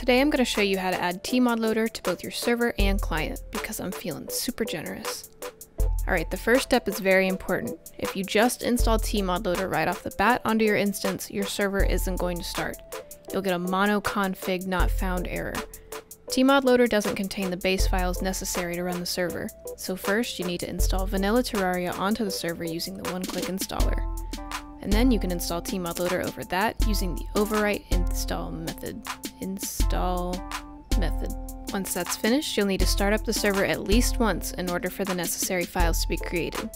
Today I'm going to show you how to add tmodloader to both your server and client because I'm feeling super generous. Alright, the first step is very important. If you just install tmodloader right off the bat onto your instance, your server isn't going to start. You'll get a mono config not found error. tmodloader doesn't contain the base files necessary to run the server, so first you need to install vanilla Terraria onto the server using the one-click installer and then you can install tmodloader over that using the overwrite install method. Install method. Once that's finished, you'll need to start up the server at least once in order for the necessary files to be created.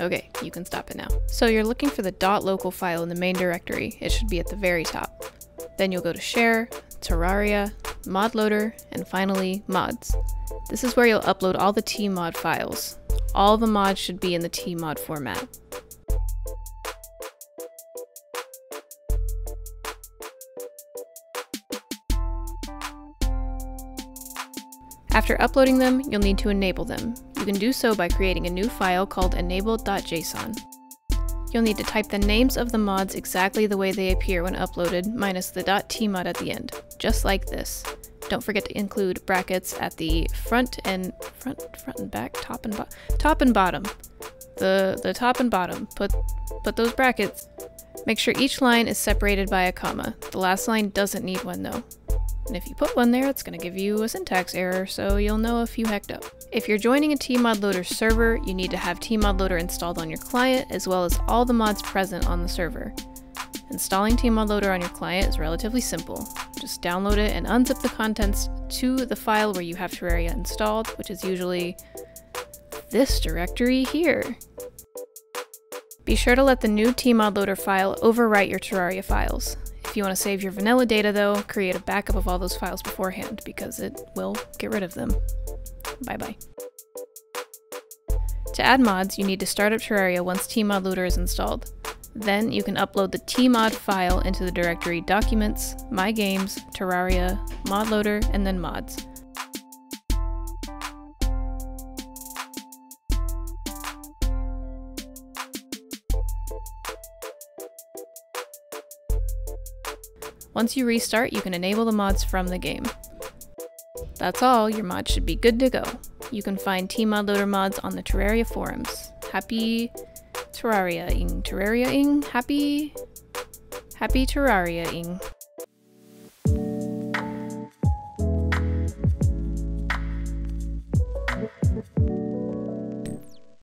Okay, you can stop it now. So you're looking for the .local file in the main directory. It should be at the very top. Then you'll go to Share, Terraria, ModLoader, and finally Mods. This is where you'll upload all the tmod files. All the mods should be in the tmod format. After uploading them, you'll need to enable them. You can do so by creating a new file called enable.json. You'll need to type the names of the mods exactly the way they appear when uploaded, minus the .tmod at the end, just like this. Don't forget to include brackets at the front and front, front and back, top and bottom, top and bottom. The the top and bottom. Put put those brackets. Make sure each line is separated by a comma. The last line doesn't need one though. And if you put one there, it's going to give you a syntax error, so you'll know if you hecked up. If you're joining a tmodloader server, you need to have tmodloader installed on your client, as well as all the mods present on the server. Installing tmodloader on your client is relatively simple. Just download it and unzip the contents to the file where you have Terraria installed, which is usually this directory here. Be sure to let the new tmodloader file overwrite your Terraria files. If you want to save your vanilla data though, create a backup of all those files beforehand because it will get rid of them. Bye bye. To add mods, you need to start up Terraria once tmodloader is installed. Then you can upload the tmod file into the directory Documents, My Games, Terraria, ModLoader, and then Mods. Once you restart, you can enable the mods from the game. That's all, your mod should be good to go. You can find tmodloader mods on the Terraria forums. Happy Terraria-ing, Terraria-ing, happy, happy Terraria-ing.